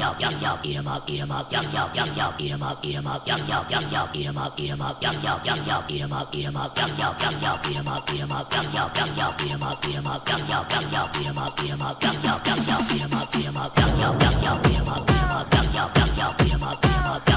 up, yum yum, eat 'em up, eat 'em up, yum yum, yum yum, eat 'em up, eat 'em up, yum yum, yum yum, eat 'em up, eat 'em up, yum yum, yum yum, eat 'em up, eat 'em up, yum yum, yum yum, eat 'em up, eat 'em up, yum yum, yum yum, eat 'em up, eat 'em up, yum yum, yum yum, eat 'em up, eat 'em up, yum yum, yum yum, eat 'em up, eat 'em up, yum yum, yum yum, eat 'em up, eat 'em up, yum yum, yum yum, eat 'em up, eat 'em up,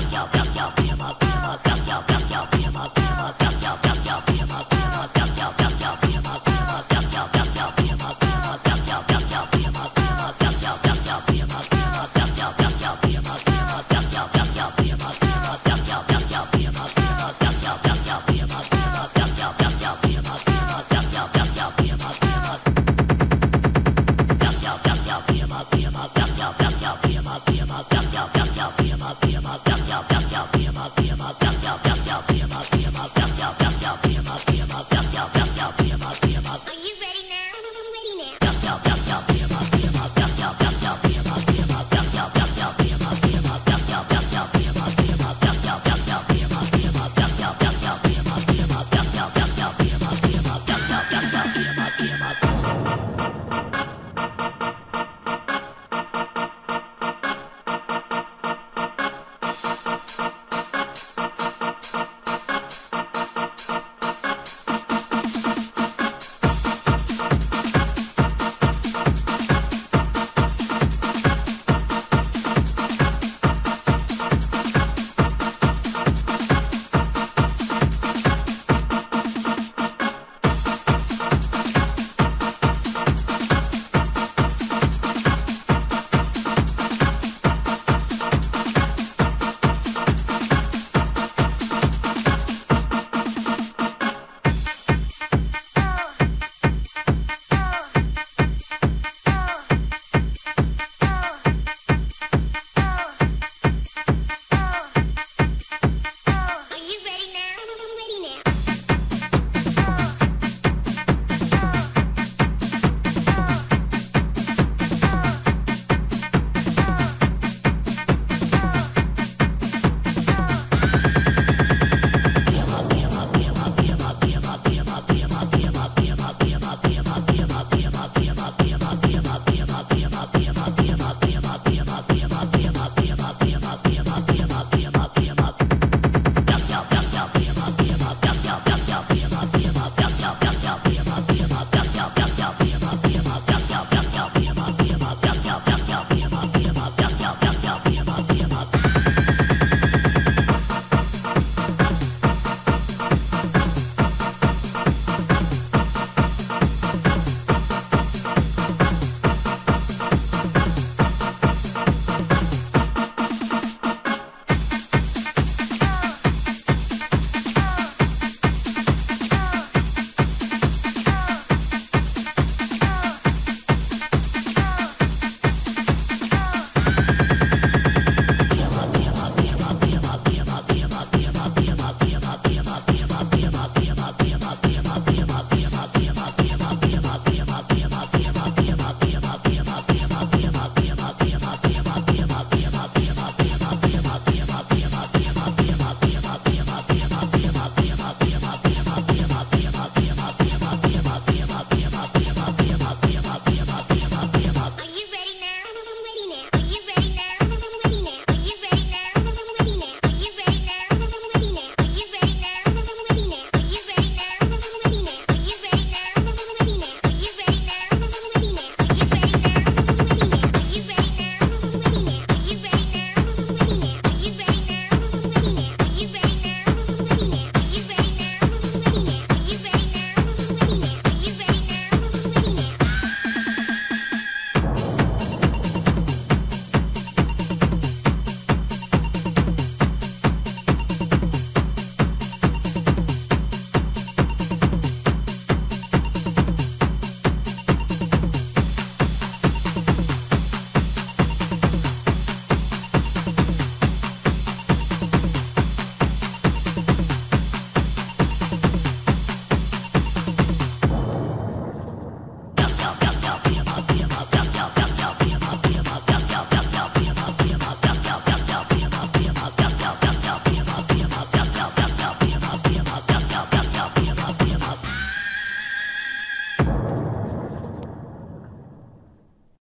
Yo, yo, yo.